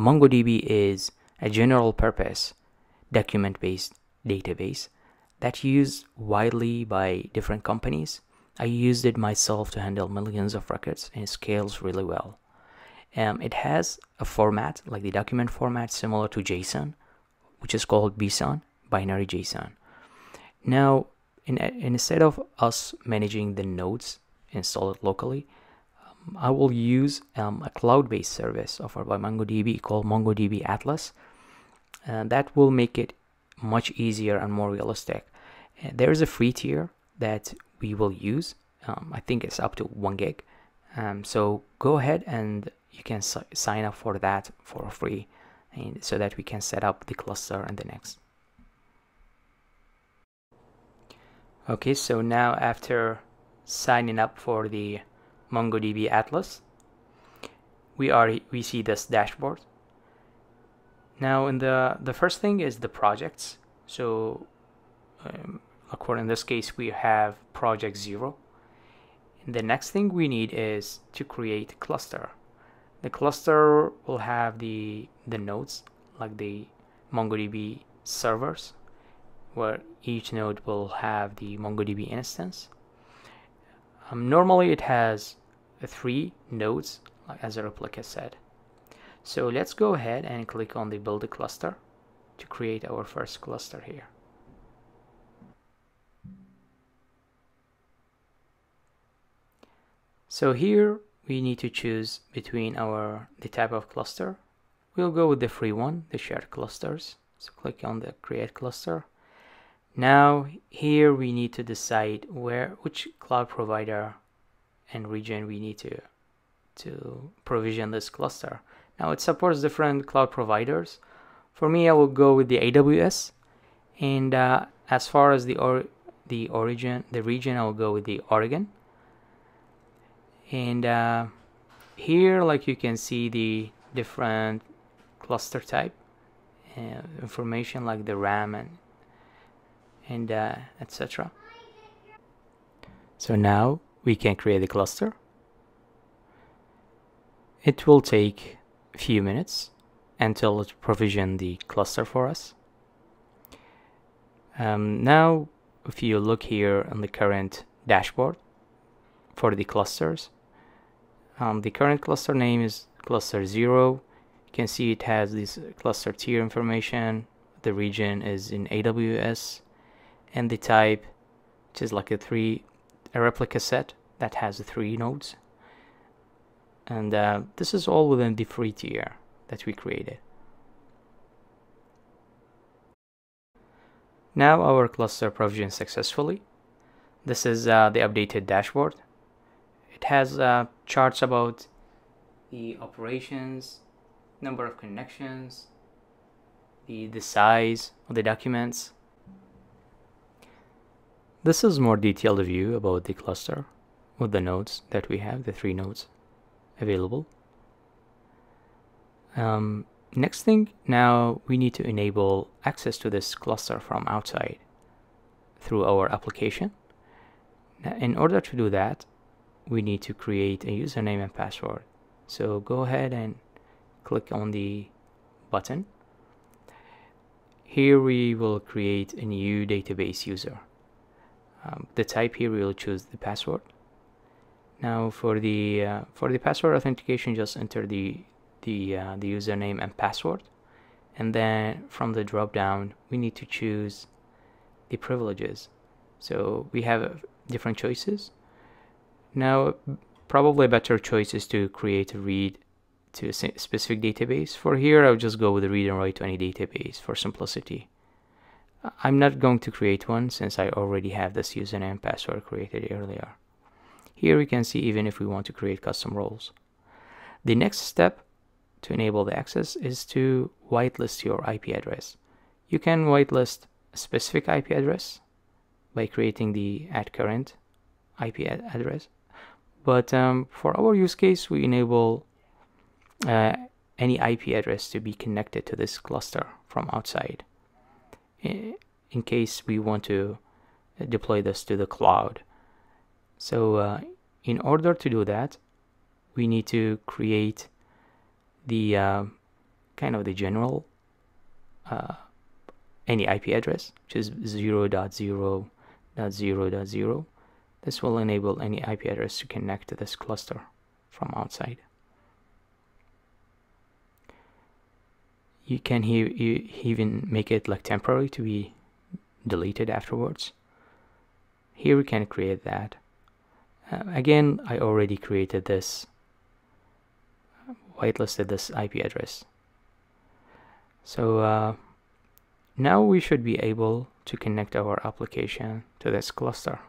MongoDB is a general purpose document based database that's used widely by different companies. I used it myself to handle millions of records and it scales really well. Um, it has a format like the document format similar to JSON, which is called BSON, binary JSON. Now, in, instead of us managing the nodes installed locally, I will use um, a cloud-based service offered by MongoDB called MongoDB Atlas. And that will make it much easier and more realistic. And there is a free tier that we will use. Um, I think it's up to one gig. Um, so go ahead and you can sign up for that for free and so that we can set up the cluster and the next. Okay, so now after signing up for the MongoDB Atlas, we are we see this dashboard. Now, in the the first thing is the projects. So, um, according in this case, we have project zero. And the next thing we need is to create cluster. The cluster will have the the nodes like the MongoDB servers where each node will have the MongoDB instance. Um, normally it has three nodes as a replica set. So let's go ahead and click on the build a cluster to create our first cluster here. So here we need to choose between our the type of cluster. We'll go with the free one, the shared clusters. So click on the create cluster now here we need to decide where which cloud provider and region we need to to provision this cluster. Now it supports different cloud providers. For me, I will go with the AWS, and uh, as far as the or the origin, the region, I will go with the Oregon. And uh, here, like you can see, the different cluster type uh, information like the RAM and and uh, etc. So now we can create a cluster. It will take a few minutes until it provision the cluster for us. Um, now, if you look here on the current dashboard for the clusters, um, the current cluster name is cluster 0. You can see it has this cluster tier information. The region is in AWS and the type which is like a three a replica set that has three nodes. And uh, this is all within the free tier that we created. Now our cluster provisioned successfully. This is uh, the updated dashboard. It has uh, charts about the operations number of connections the the size of the documents this is more detailed view about the cluster with the nodes that we have, the three nodes available. Um, next thing, now we need to enable access to this cluster from outside through our application. Now, in order to do that, we need to create a username and password. So go ahead and click on the button. Here we will create a new database user um, the type here we will choose the password. Now for the uh, for the password authentication just enter the the uh, the username and password. And then from the drop down we need to choose the privileges. So we have different choices. Now probably a better choice is to create a read to a specific database. For here I'll just go with the read and write to any database for simplicity I'm not going to create one since I already have this username password created earlier. Here we can see even if we want to create custom roles. The next step to enable the access is to whitelist your IP address. You can whitelist a specific IP address by creating the add current IP ad address. But um, for our use case, we enable uh, any IP address to be connected to this cluster from outside in case we want to deploy this to the cloud. So uh, in order to do that, we need to create the uh, kind of the general uh, any IP address, which is 0.0.0.0. This will enable any IP address to connect to this cluster from outside. You can he, you even make it like temporary to be deleted afterwards. Here we can create that. Uh, again, I already created this, whitelisted this IP address. So uh, now we should be able to connect our application to this cluster.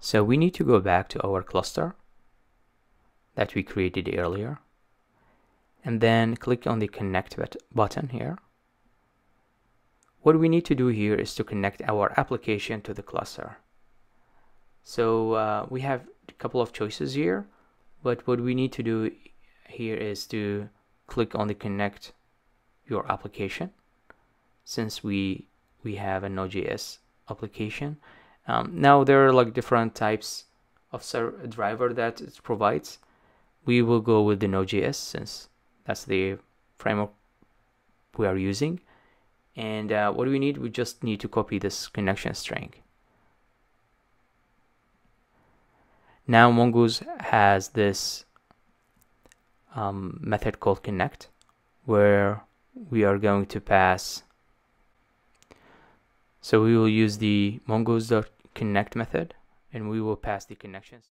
So we need to go back to our cluster that we created earlier and then click on the connect button here. What we need to do here is to connect our application to the cluster. So uh, we have a couple of choices here, but what we need to do here is to click on the connect your application since we we have a Node.js application um, now there are like different types of driver that it provides. We will go with the Node.js since that's the framework we are using. And uh, what do we need? We just need to copy this connection string. Now Mongoose has this um, method called connect where we are going to pass so we will use the mongoose connect method and we will pass the connections